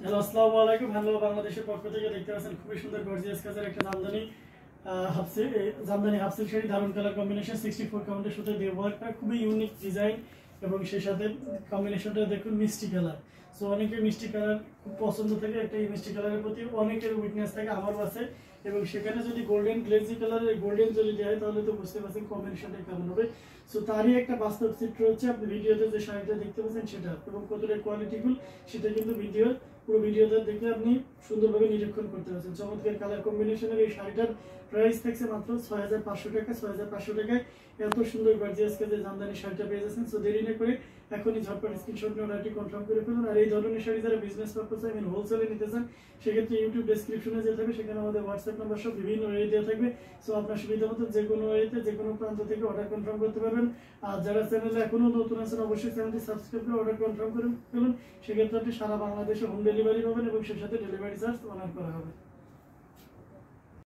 Hello, আসসালামু আলাইকুম। Hello, বাংলাদেশের পক্ষ থেকে দেখতে পাচ্ছেন খুবই সুন্দর গর্জিয়াস কাজের একটা জামদানি হাফসি জামদানি হাফসিল শাড়ি দারুণ কালার কম্বিনেশন সিক্সটি ফোর কাউন্টের সাথে ব্যবহার করা খুবই ইউনিক ডিজাইন এবং সেই সাথে কম্বিনেশনটা দেখুন মিষ্টি কালার সো অনেকের মিষ্টি কালার খুব পছন্দ থাকে, একটা এই মিষ্টি কালারের প্রতি অনেকের উইকনেস থাকে, আমারও আছে। এবং সেখানে যদি গোল্ডেন গ্লেজি কালারের গোল্ডেন যদি দেয়, তাহলে তো বুঝতে পারছেন কম্বিনেশনটা কেমন হবে। সো তারই একটা বাস্তব চিত্র হচ্ছে, আপনি ভিডিওতে যে শাড়িটা দেখতে পাচ্ছেন সেটা, এবং কতটা কোয়ালিটিফুল সেটা কিন্তু पूरा वीडियो देखने अपनी। সুন্দরভাবে নিরীক্ষণ করতে পারছেন চমৎকার কালার কম্বিনেশনের এই শাড়িটার প্রাইস থাকছে মাত্র ছয় হাজার পাঁচশো টাকা। ছয় হাজার পাঁচশো টাকায় এত সুন্দর গর্জিয়াস কাজে জামদানি শাড়িটা পেয়ে যাচ্ছেন। সো দেরি না করে এখনই ঝটপট স্ক্রিনশট নিয়ে অর্ডারটি কনফার্ম করে ফেলুন। আর এই ধরনের শাড়ি যারা বিজনেস পারপাস আই মিন হোলসেলে নিতে চান, সেক্ষেত্রে ইউটিউব ডেসক্রিপশনে যে থাকবে, সেখানে আমাদের হোয়াটসঅ্যাপ নাম্বার সব বিভিন্ন ওয়ে দেওয়া থাকবে। সো আপনার সুবিধা মতো যে কোনো ওয়েতে যে কোনো প্রান্ত থেকে অর্ডার কনফার্ম করতে পারবেন। আর যারা চ্যানেলে এখনও নতুন আছেন, অবশ্যই চ্যানেলটি সাবস্ক্রাইব করে অর্ডার কনফার্ম করে ফেলুন। সেক্ষেত্রে আপনি সারা বাংলাদেশে হোম ডেলিভারি পাবেন এবং সেই সাথে ডেলিভারি চার্জ অনার করা হবে